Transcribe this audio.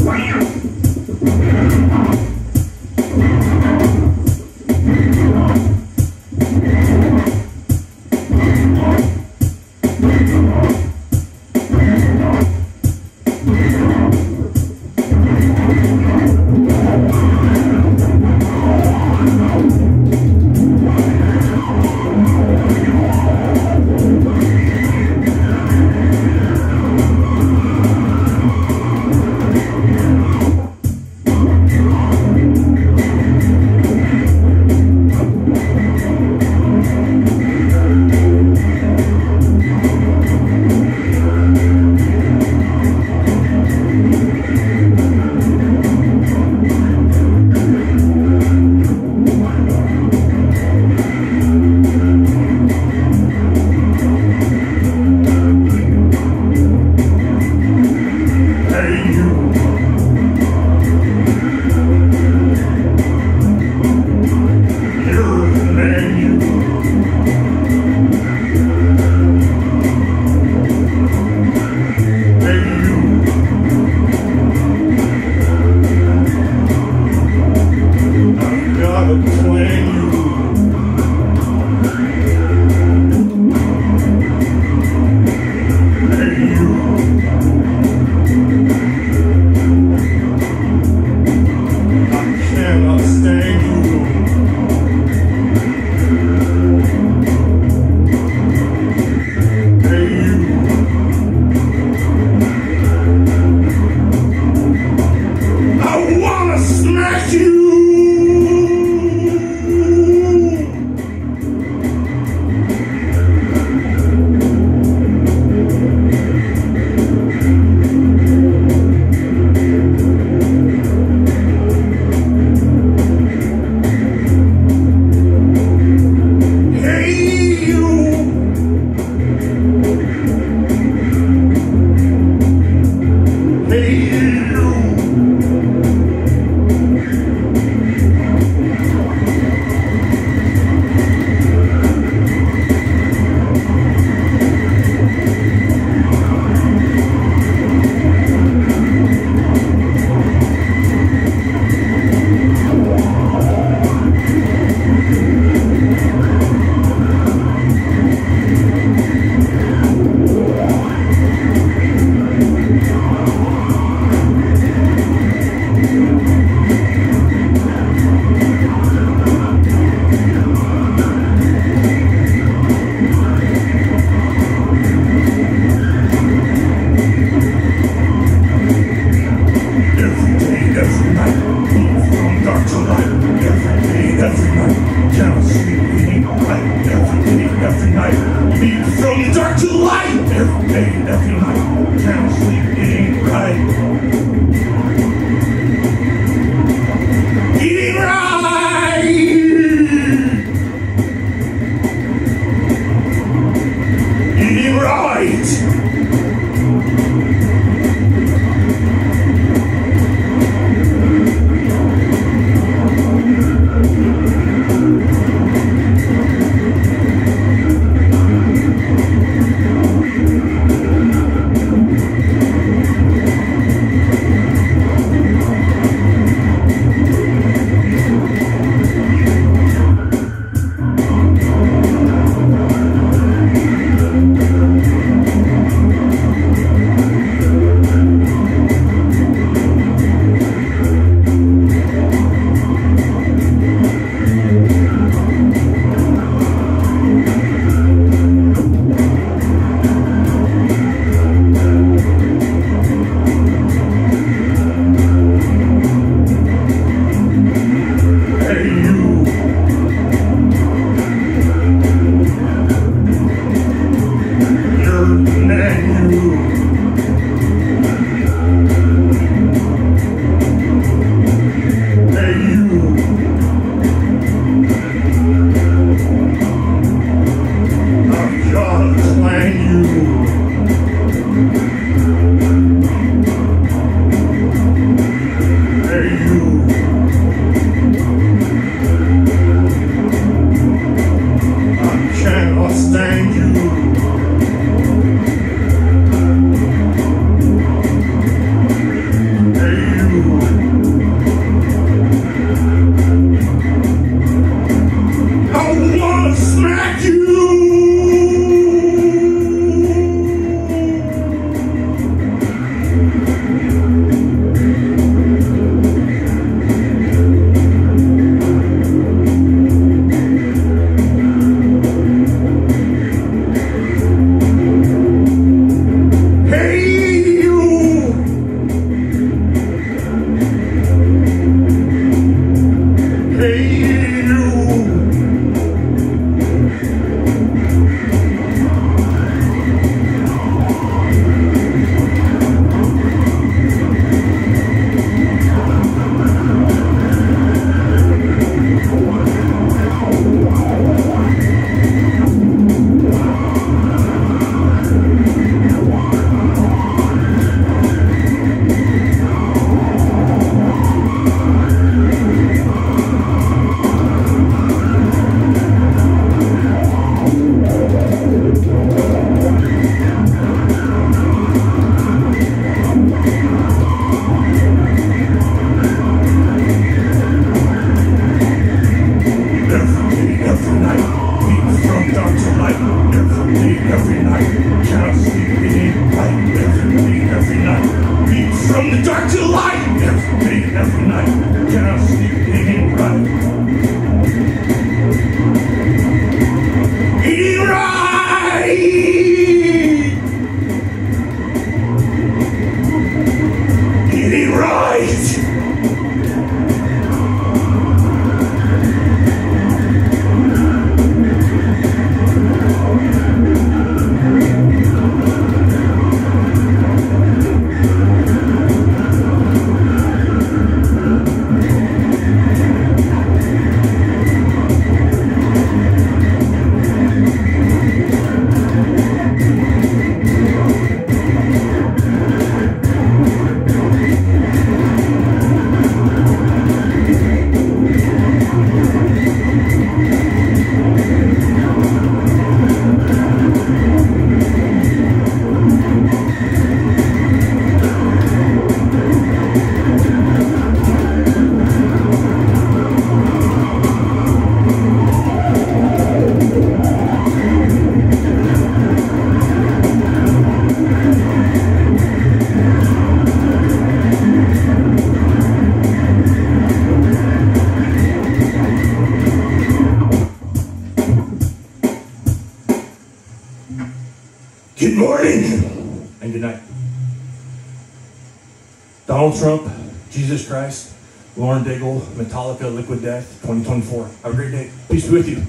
Wow! Okay. start to light. Every day, every night, can't sleep, it ain't right. It ain't right. It ain't right. Good morning and good night. Donald Trump, Jesus Christ, Lauren Daigle, Metallica, Liquid Death, 2024. Have a great day. Peace be with you.